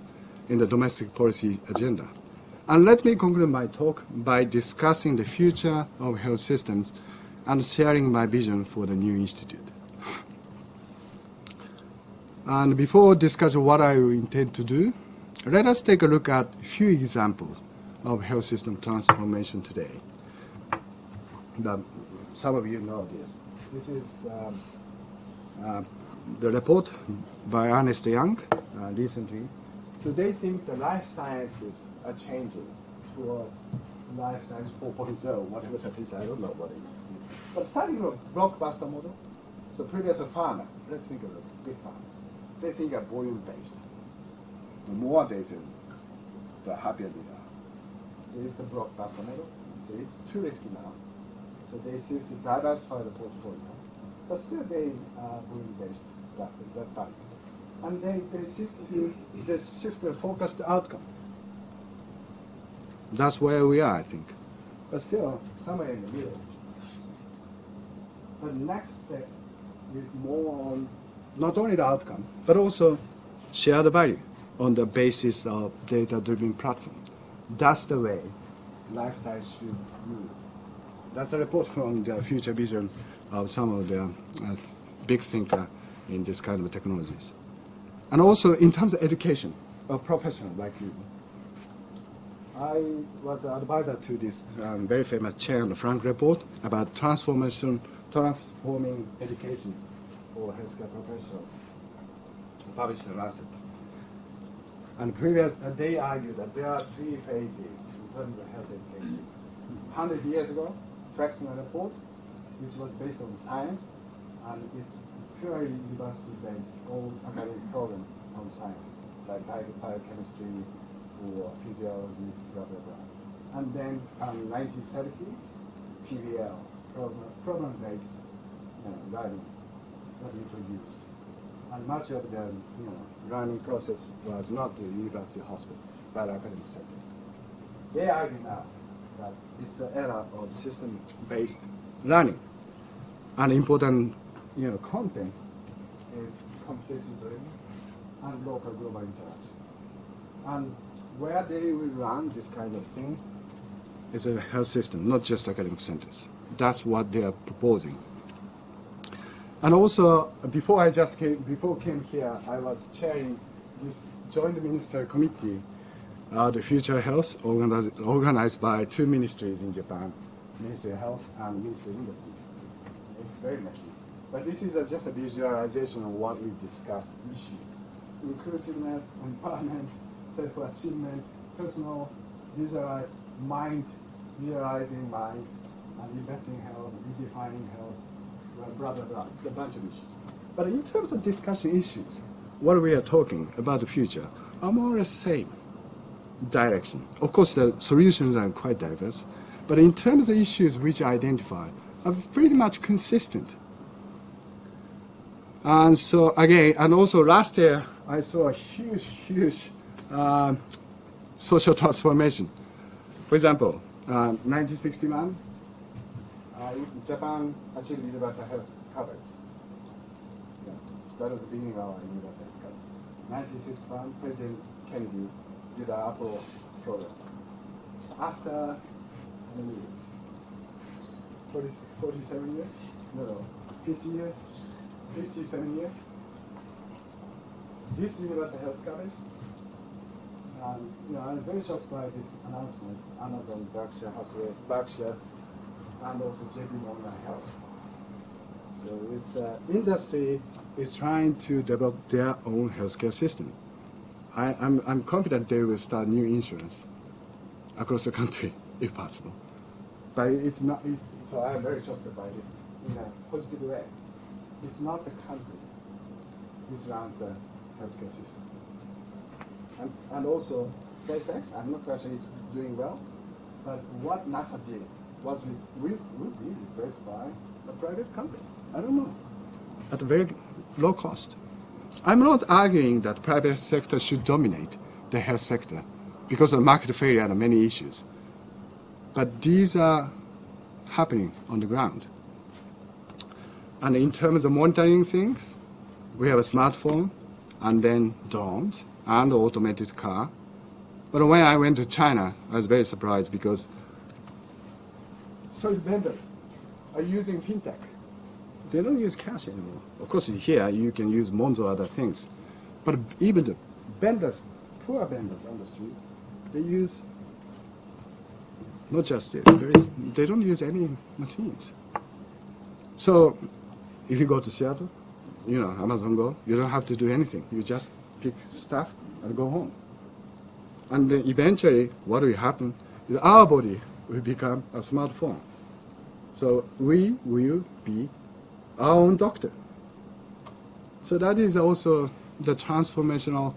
Speaker 2: in the domestic policy agenda. And let me conclude my talk by discussing the future of health systems and sharing my vision for the new institute. And before discussing what I intend to do, let us take a look at a few examples of health system transformation today. The, some of you know this. This is um, uh, the report by Ernst Young uh, recently. So they think the life sciences are changing towards life science 4.0, whatever that is, I don't know what it is. But starting from blockbuster model, so previous pharma, let's think of it, big pharma. They think are volume based. The more they sell, the happier they are. So it's a blockbuster model. So it's too risky now. So they seem to diversify the portfolio. But still they are volume based that, that type. And they, they shift to they shift the focus to outcome. That's where we are, I think. But still, somewhere in the middle. The next step is more on not only the outcome, but also share the value on the basis of data-driven platform. That's the way life science should move. That's a report from the future vision of some of the uh, big thinker in this kind of technologies. And also in terms of education, a professional like you. I was an advisor to this um, very famous Chen Frenk report about transformation, transforming education for healthcare professionals, published Lancet. And previous, they argued that there are three phases in terms of health education. 100 years ago, Flexner report, which was based on science, and it's purely university-based, all academic program on science, like bio- biochemistry or physiology, blah, blah, blah. And then um, 1970s, PBL, program, program-based know, learning was introduced. And much of the you know, learning process was not the university hospital, but academic centers. They argue now that it's an era of system-based learning. And important you know, content is competency learning and local global interactions. And where they will run this kind of thing is a health system, not just academic centers. That's what they are proposing. And also, before I just came, before came here, I was chairing this joint ministerial committee, uh, the Future Health, organized, organized by two ministries in Japan, Ministry of Health and Ministry of Industry. It's very messy. But this is a, just a visualization of what we discussed issues. Inclusiveness, empowerment, self-achievement, personal, visualized mind, visualizing mind, and investing health, redefining health, a bunch of issues. But in terms of discussion issues, what we are talking about the future are more or less same direction. Of course, the solutions are quite diverse, but in terms of issues which I identify, are pretty much consistent. And so again, and also last year I saw a huge, huge uh, social transformation. For example, uh, 1961, uh, Japan achieved universal health coverage. Yeah, that was the beginning of our universal health coverage. 1961, President Kennedy did the Apollo program. After how many years? 40, 47 years? No, no, 50 years? 57 years? This universal health coverage um, you know, I was very shocked by this announcement. Amazon, Berkshire Hathaway, Berkshire, and also JP Morgan Health. So it's uh, industry is trying to develop their own healthcare system. I, I'm, I'm confident they will start new insurance across the country, if possible. But it's not. It, so I am very shocked by it in a positive way. It's not the country which runs the healthcare system. And, and also, SpaceX, I'm not quite sure it's doing well, but what NASA did was be replaced by a private company. I don't know. At a very low cost. I'm not arguing that private sector should dominate the health sector because of market failure and many issues. But these are happening on the ground. And in terms of monitoring things, we have a smartphone and then drones and automated car. But when I went to China, I was very surprised because service vendors are using fintech. They don't use cash anymore. Of course, here you can use Monzo or other things, but even the vendors, poor vendors on the street, they use not just this. They don't use any machines. So, if you go to Seattle, you know Amazon Go, you don't have to do anything. You just pick stuff and go home. And then eventually, what will happen is our body will become a smartphone. So we will be our own doctor. So that is also the transformational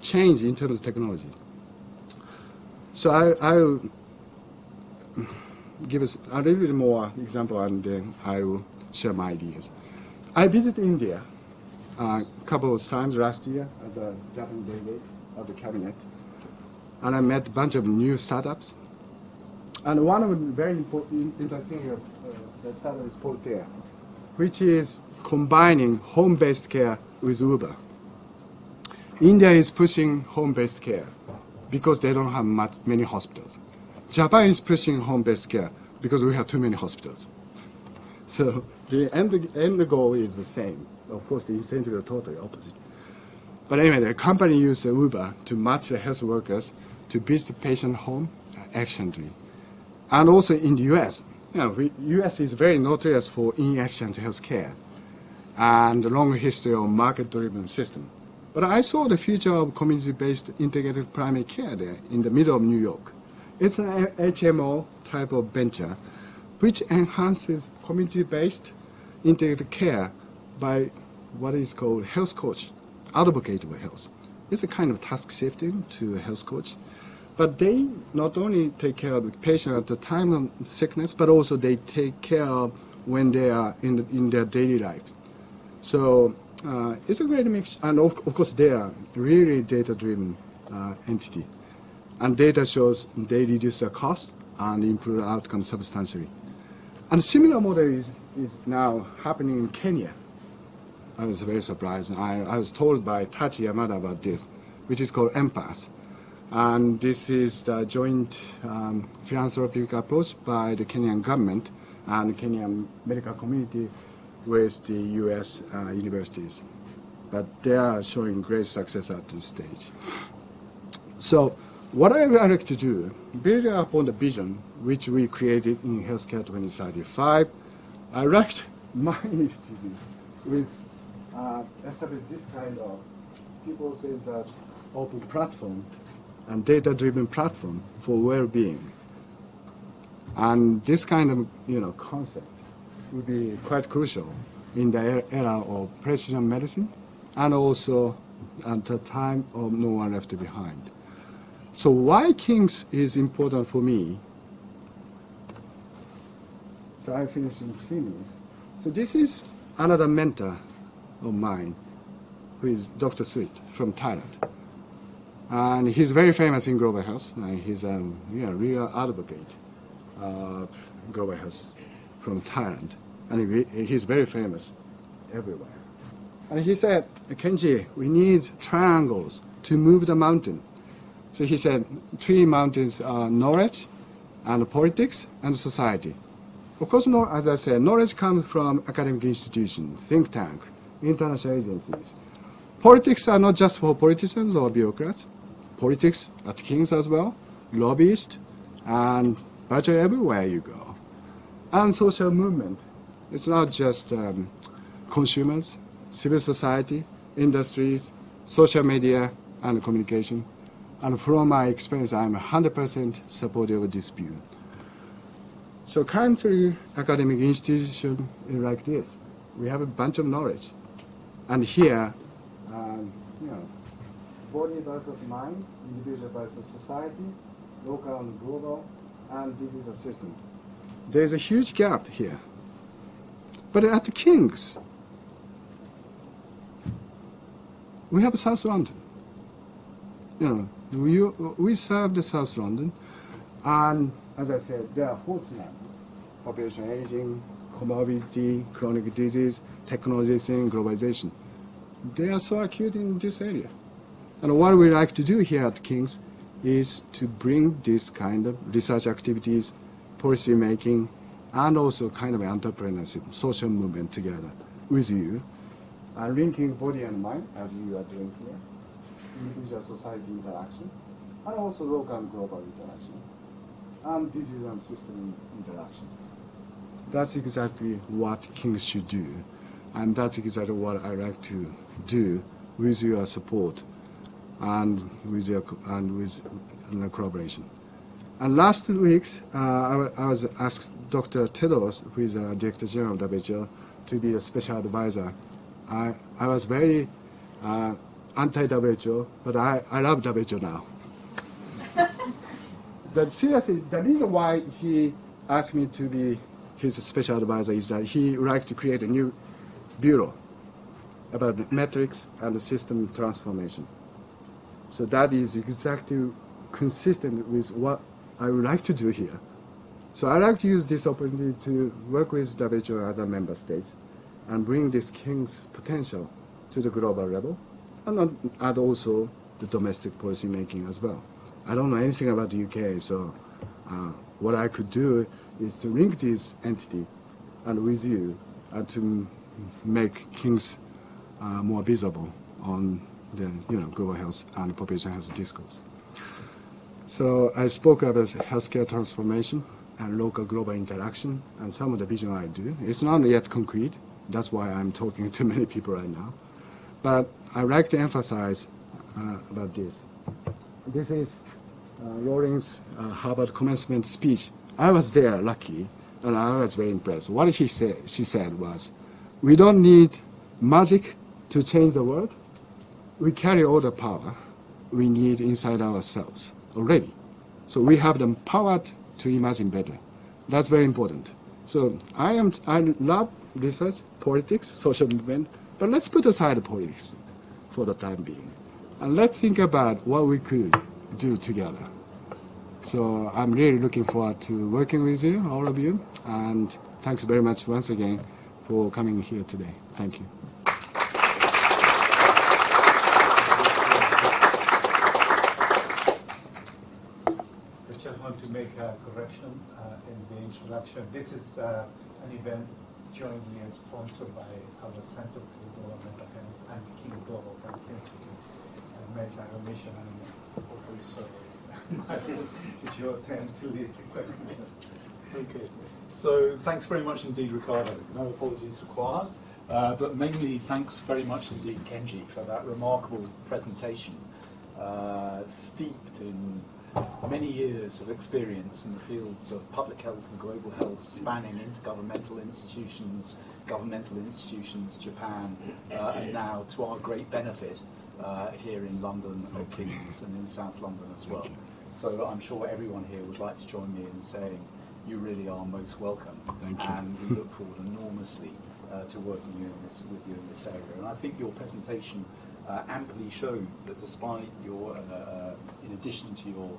Speaker 2: change in terms of technology. So I, I will give us a little bit more example and then I will share my ideas. I visited India a couple of times last year as a Japanese delegate of the cabinet, and I met a bunch of new startups. And one of the very important, interesting is uh, the startup is Portea, which is combining home-based care with Uber. India is pushing home-based care because they don't have much, many hospitals. Japan is pushing home-based care because we have too many hospitals. So the end, end goal is the same. Of course, the incentive is totally opposite. But anyway, the company used Uber to match the health workers to visit the patient home efficiently. And also in the U.S., you know, we, U.S. is very notorious for inefficient health care and long history of market-driven system. But I saw the future of community-based integrated primary care there in the middle of New York. It's an HMO type of venture, which enhances community-based integrated care by what is called health coach, advocate for health. It's a kind of task shifting to a health coach. But they not only take care of the patient at the time of sickness, but also they take care of when they are in, the, in their daily life. So uh, it's a great mix. And of, of course, they are really data-driven uh, entity. And data shows they reduce the cost and improve outcomes substantially. And similar model is, is now happening in Kenya. I was very surprised. I, I was told by Tachi Yamada about this, which is called AMPATH. And this is the joint um, philanthropic approach by the Kenyan government and Kenyan medical community with the U.S. Uh, universities. But they are showing great success at this stage. So what I would like to do, building upon the vision which we created in Healthcare 2035, I like my institute with uh, establish this kind of people say that open platform and data-driven platform for well-being. And this kind of you know concept would be quite crucial in the era of precision medicine and also at the time of no one left behind. So why King's is important for me? So I finished in three minutes. So this is another mentor of mine, who is Dr. Suwit from Thailand. And he's very famous in global health. And he's a yeah, real advocate of global health from Thailand. And he, he's very famous everywhere. And he said, Kenji, we need triangles to move the mountain. So he said, three mountains are knowledge, and politics, and society. Of course, as I said, knowledge comes from academic institutions, think tank, international agencies. Politics are not just for politicians or bureaucrats. Politics at King's as well, lobbyists, and virtually everywhere you go. And social movement. It's not just um, consumers, civil society, industries, social media, and communication. And from my experience, I'm 100% supportive of this view. So currently, academic institution is like this. We have a bunch of knowledge. And here, um, you know, body versus mind, individual versus society, local and global, and this is a system. There's a huge gap here. But at the King's, we have South London. You know, we, we serve the South London, and as I said, there are fortunate population aging, comorbidity, chronic disease, technology thing, globalization. They are so acute in this area. And what we like to do here at King's is to bring this kind of research activities, policy making, and also kind of entrepreneurship, social movement together with you, and linking body and mind, as you are doing here, individual society interaction, and also local and global interaction, and disease and system interaction. That's exactly what Kings should do, and that's exactly what I like to do with your support and with your and with the collaboration. And last two weeks, uh, I, I, was asked Dr. Tedros, who is a Director General of WHO, to be a special advisor. I, I was very uh, anti-WHO, but I, I love WHO now. but seriously, the reason why he asked me to be his special advisor is that he would like to create a new bureau about metrics and the system transformation. So that is exactly consistent with what I would like to do here. So I like to use this opportunity to work with WHO and other member states and bring this King's potential to the global level and, add also the domestic policy making as well. I don't know anything about the UK, so uh, what I could do is to link this entity and with you uh, to make King's uh, more visible on the you know global health and population health discourse. So I spoke about healthcare transformation and local global interaction and some of the vision I do. It's not yet concrete. That's why I'm talking to many people right now. But I like to emphasize uh, about this. This is uh, Rowling's uh, Harvard commencement speech. I was there, lucky, and I was very impressed. What said, she said was, we don't need magic to change the world. We carry all the power we need inside ourselves already. So we have the power to imagine better. That's very important. So I am I love research, politics, social movement, but let's put aside politics for the time being. And let's think about what we could do together. So I'm really looking forward to working with you, all of you, and thanks very much once again for coming here today. Thank you.
Speaker 1: I just want to make a correction uh, in the introduction. This is uh, an event jointly sponsored by our Center for Developmental Health and King Global Institute. Made my and hopefully so. it's your turn to lead the questions.
Speaker 4: Okay. So thanks very much indeed, Ricardo. No apologies required. Uh, but mainly thanks very much indeed, Kenji, for that remarkable presentation, uh, steeped in many years of experience in the fields of public health and global health, spanning intergovernmental institutions, governmental institutions, Japan, uh, and now to our great benefit uh, here in London, at King's, and in South London as well. So I'm sure everyone here would like to join me in saying you really are most welcome.
Speaker 2: Thank you.
Speaker 4: And we look forward enormously uh, to working you in this, with you in this area. And I think your presentation uh, amply showed that despite your, uh, uh, addition to your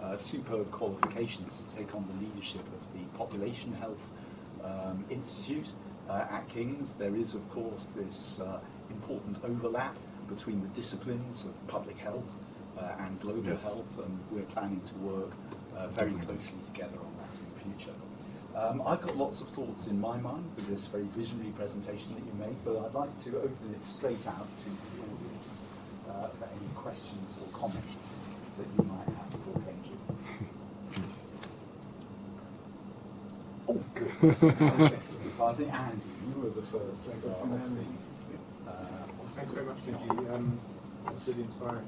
Speaker 4: uh, superb qualifications to take on the leadership of the Population Health um, Institute uh, at King's, there is of course this uh, important overlap between the disciplines of public health uh, and global
Speaker 2: Yes.
Speaker 4: health, and we're planning to work uh, very closely together on that in the future. Um, I've got lots of thoughts in my mind with this very visionary presentation that you made, but I'd like to open it straight out to the audience uh, for any questions or comments that you might have for Kenji.
Speaker 2: Please.
Speaker 4: Oh, goodness. yes, so I think, Andy, you were the first uh, of the... Uh,
Speaker 5: Thanks very much, Kenji. Um, that's really inspiring.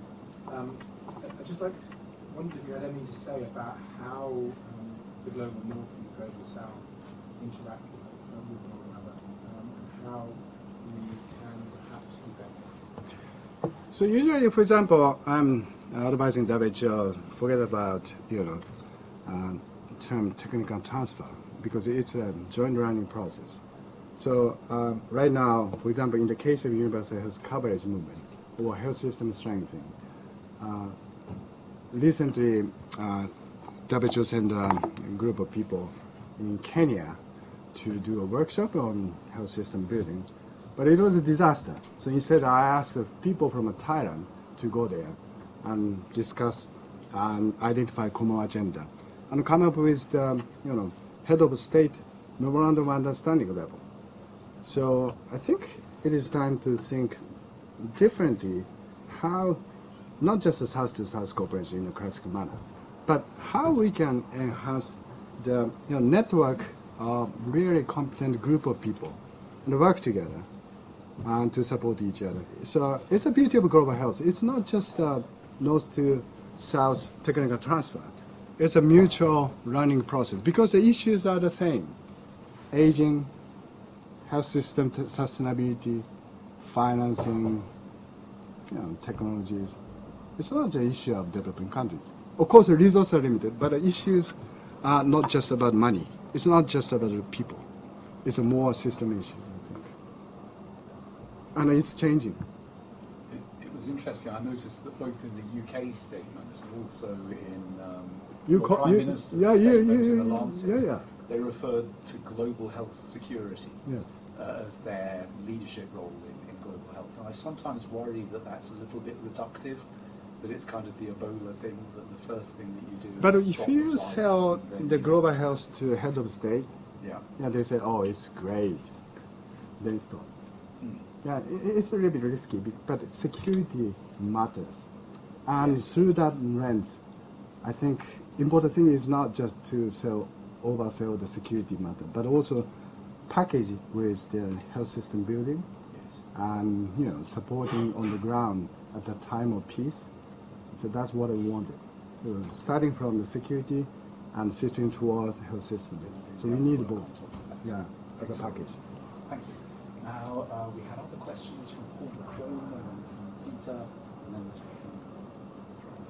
Speaker 5: Um, I just like wondered if you had anything to say about how um, the global north and the global south interact with, uh, one another, um, and how we can perhaps do better.
Speaker 2: So usually, for example, I'm advising WHO forget about you know um, term technical transfer because it's a joint learning process. So um, right now, for example, in the case of universal health coverage movement or health system strengthening, uh, recently uh, WHO sent a group of people in Kenya to do a workshop on health system building, but it was a disaster. So instead, I asked people from Thailand to go there and discuss and identify common agenda and come up with the, you know, head of state memorandum of understanding level. So I think it is time to think differently how not just the South to South cooperation in a classical manner, but how we can enhance the you know, network of really competent group of people and work together and to support each other. So it's a beauty of global health. It's not just a north to south technical transfer. It's a mutual learning process because the issues are the same. Aging, health system sustainability, financing, you know, technologies. It's not just an issue of developing countries. Of course, the resources are limited, but the issues are not just about money. It's not just about the people. It's a more system issue, I think. And it's changing.
Speaker 4: Was interesting. I noticed that both in the UK statement and also in um,
Speaker 2: You
Speaker 4: your Prime
Speaker 2: you-
Speaker 4: Minister's
Speaker 2: yeah,
Speaker 4: statement
Speaker 2: you-
Speaker 4: in the Lancet,
Speaker 2: yeah, yeah.
Speaker 4: they referred to global health security
Speaker 2: Yes.
Speaker 4: uh, as their leadership role in, in global health. And I sometimes worry that that's a little bit reductive, that it's kind of the Ebola thing, that the first thing that you do
Speaker 2: But if you
Speaker 4: the
Speaker 2: sell the global health to head of state,
Speaker 4: Yeah.
Speaker 2: yeah, they say, oh, it's great. Then stop. Yeah, it's a little bit risky, but security matters. And through that lens, I think important thing is not just to sell, oversell the security matter, but also package it with the health system building
Speaker 4: Yes.
Speaker 2: and you know supporting on the ground at the time of peace. So that's what I wanted. So starting from the security, and shifting towards health system. So we need both. Yeah, as a package.
Speaker 4: Thank you. Now, uh, we other questions from Paul McCrone and from Peter, and then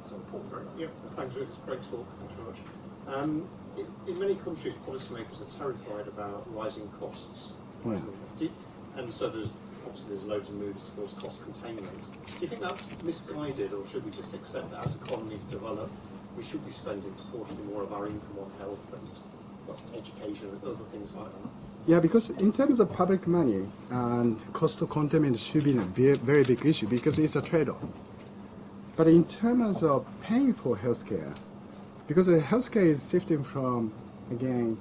Speaker 4: so Paul.
Speaker 6: Yeah, thanks. It's a great talk. Thanks very much. Um, in, in many countries, policymakers are terrified about rising costs.
Speaker 2: Yeah.
Speaker 6: And so there's obviously there's loads of moves towards cost containment. Do you think that's misguided, or should we just accept that as economies develop, we should be spending proportionally more of our income on health and education and other things like that?
Speaker 2: Yeah, because in terms of public money and cost containment should be a very, very big issue because it's a trade-off. But in terms of paying for healthcare, because healthcare is shifting from again